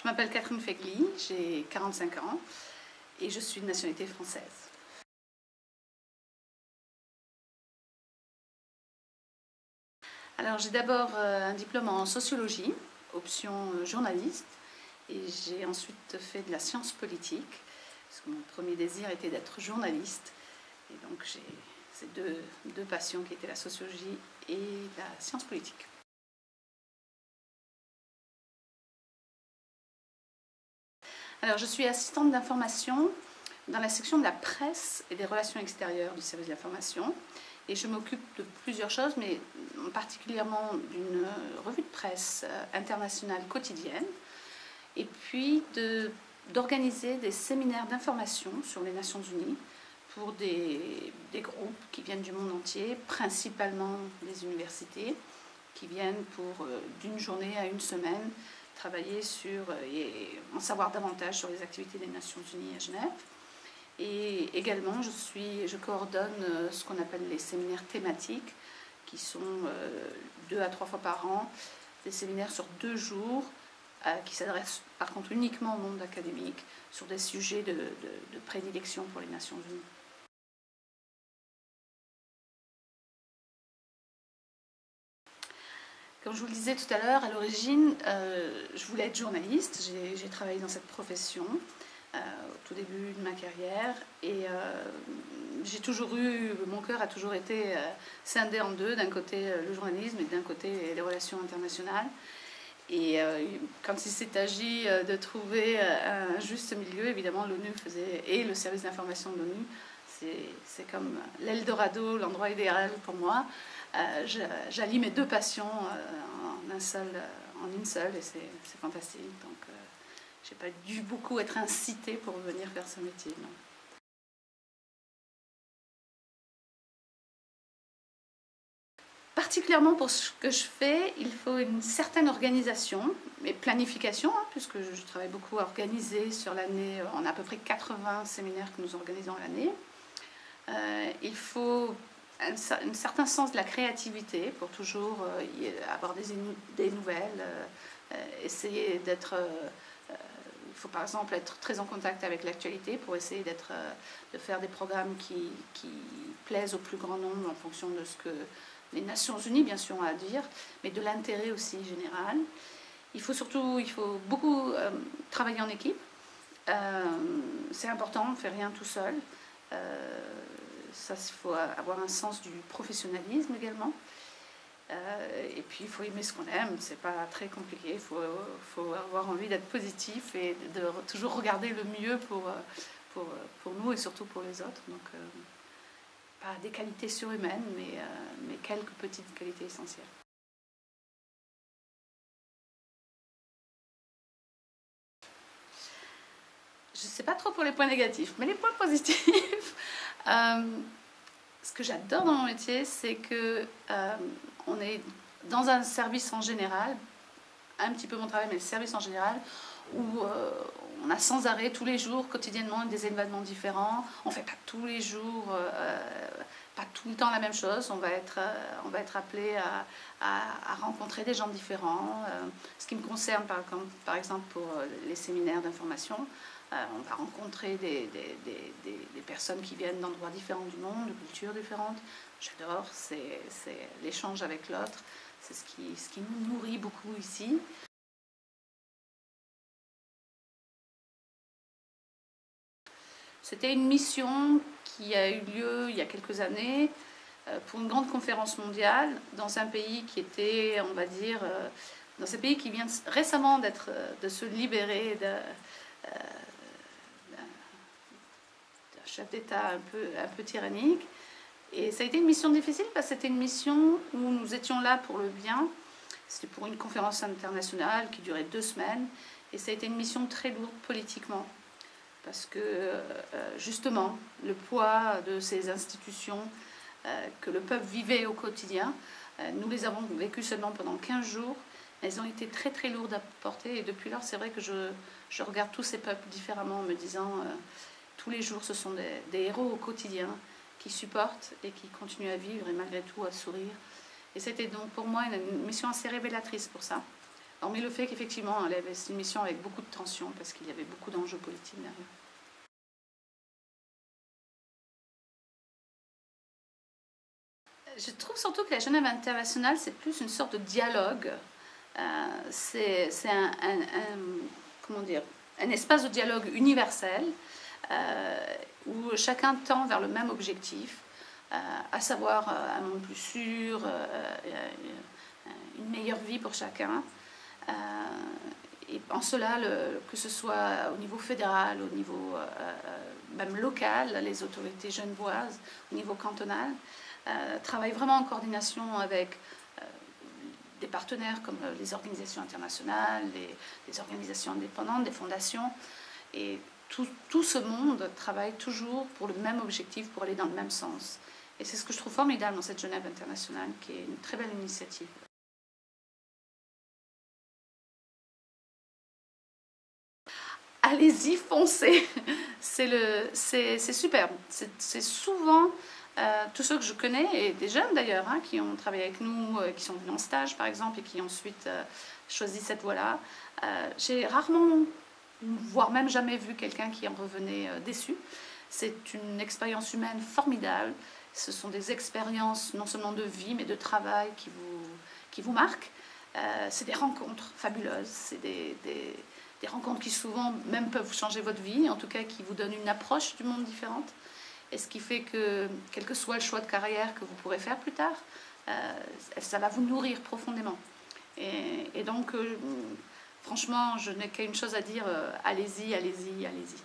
Je m'appelle Catherine Fegli, j'ai 45 ans et je suis de nationalité française. Alors j'ai d'abord euh, un diplôme en sociologie, option euh, journaliste, et j'ai ensuite fait de la science politique, parce que mon premier désir était d'être journaliste. Et donc j'ai ces deux, deux passions qui étaient la sociologie et la science politique. Alors, je suis assistante d'information dans la section de la presse et des relations extérieures du service d'information. Et je m'occupe de plusieurs choses, mais particulièrement d'une revue de presse euh, internationale quotidienne. Et puis d'organiser des séminaires d'information sur les Nations Unies pour des, des, groupes qui viennent du monde entier, principalement des universités, qui viennent pour euh, d'une journée à une semaine travailler sur euh, et en savoir davantage sur les activités des Nations Unies à Genève. Et également, je, suis, je coordonne euh, ce qu'on appelle les séminaires thématiques, qui sont euh, deux à trois fois par an, des séminaires sur deux jours, qui s'adressent par contre uniquement au monde académique, sur des sujets de, de prédilection pour les Nations Unies. Comme je vous le disais tout à l'heure, à l'origine, euh, je voulais être journaliste. J'ai travaillé dans cette profession euh, au tout début de ma carrière. Et euh, j'ai toujours eu, mon cœur a toujours été scindé en deux. D'un côté le journalisme et d'un côté les relations internationales. Et quand il s'est agi de trouver un juste milieu, évidemment, l'ONU faisait, et le service d'information de l'ONU, c'est comme l'Eldorado, l'endroit idéal pour moi. Euh, j'allie mes deux passions euh, seul, en une seule et c'est fantastique. Donc, euh, j'ai pas dû beaucoup être incitée pour venir faire ce métier. Particulièrement pour ce que je fais, il faut une certaine organisation et planification, hein, puisque je travaille beaucoup à organiser sur l'année. On a à peu près 80 séminaires que nous organisons l'année. il faut un, certain sens de la créativité pour toujours euh, avoir des, nouvelles, euh, euh, essayer d'être... il faut par exemple être très en contact avec l'actualité pour essayer d'être, de faire des programmes qui, qui, plaisent au plus grand nombre en fonction de ce que les Nations Unies, bien sûr, ont à dire, mais de l'intérêt aussi général. Il faut surtout, il faut beaucoup travailler en équipe. c'est important, on ne fait rien tout seul ça, il faut avoir un sens du professionnalisme également. Euh, et puis, il faut aimer ce qu'on aime, c'est pas très compliqué. Il faut, avoir envie d'être positif et de toujours regarder le mieux pour, pour, pour nous et surtout pour les autres. Donc, euh, pas des qualités surhumaines, mais, euh, mais quelques petites qualités essentielles. Je ne sais pas trop pour les points négatifs, mais les points positifs. Euh, ce que j'adore dans mon métier, c'est que euh, on est dans un service en général, un petit peu mon travail, mais le service en général, où euh, on a sans arrêt, tous les jours, quotidiennement, des événements différents. On fait pas tous les jours, pas tout le temps la même chose. On va être, on va être appelé à, rencontrer des gens différents. ce qui me concerne, par, exemple, pour les séminaires d'information, on va rencontrer des, personnes qui viennent d'endroits différents du monde, de cultures différentes. J'adore, c'est l'échange avec l'autre. C'est ce qui, ce qui nous nourrit beaucoup ici. C'était une mission qui a eu lieu il y a quelques années euh, pour une grande conférence mondiale dans un pays qui était, on va dire, euh, dans un pays qui vient récemment de se libérer de, chef d'État un peu, un peu tyrannique. Et ça a été une mission difficile parce que c'était une mission où nous étions là pour le bien. C'était pour une conférence internationale qui durait deux semaines. Et ça a été une mission très lourde politiquement. Parce que euh, justement, le poids de ces institutions euh, que le peuple vivait au quotidien, euh, nous les avons vécues seulement pendant 15 jours. Elles ont été très très lourdes à porter. Et depuis lors, c'est vrai que je, je, regarde tous ces peuples différemment en me disant tous les jours, ce sont des, héros au quotidien qui supportent et qui continuent à vivre et malgré tout à sourire. Et c'était donc pour moi une mission assez révélatrice pour ça, hormis le fait qu'effectivement, avait une mission avec beaucoup de tensions, parce qu'il y avait beaucoup d'enjeux politiques derrière. Je trouve surtout que la Genève internationale, c'est plus une sorte de dialogue. Euh, c'est un, comment dire, un espace de dialogue universel où chacun tend vers le même objectif, euh, à savoir un monde plus sûr, une meilleure vie pour chacun. et en cela, que ce soit au niveau fédéral, au niveau même local, les autorités genevoises, au niveau cantonal, euh, travaille vraiment en coordination avec euh, des partenaires comme euh, les organisations internationales, les, organisations indépendantes, des fondations. Et tout, ce monde travaille toujours pour le même objectif, pour aller dans le même sens. Et c'est ce que je trouve formidable dans cette Genève internationale, qui est une très belle initiative. Allez-y, foncez C'est superbe. C'est souvent euh, tous ceux que je connais, et des jeunes d'ailleurs, hein, qui ont travaillé avec nous, euh, qui sont venus en stage par exemple, et qui ensuite euh, choisi cette voie-là, j'ai rarement, voire même jamais vu quelqu'un qui en revenait déçu. C'est une expérience humaine formidable. Ce sont des expériences non seulement de vie, mais de travail qui vous, qui vous marquent. c'est des rencontres fabuleuses, c'est des, des, rencontres qui souvent même peuvent changer votre vie, en tout cas qui vous donnent une approche du monde différente. Et ce qui fait que, quel que soit le choix de carrière que vous pourrez faire plus tard, euh, ça va vous nourrir profondément. Et, donc, euh, franchement, je n'ai qu'une chose à dire, euh, allez-y, allez-y, allez-y.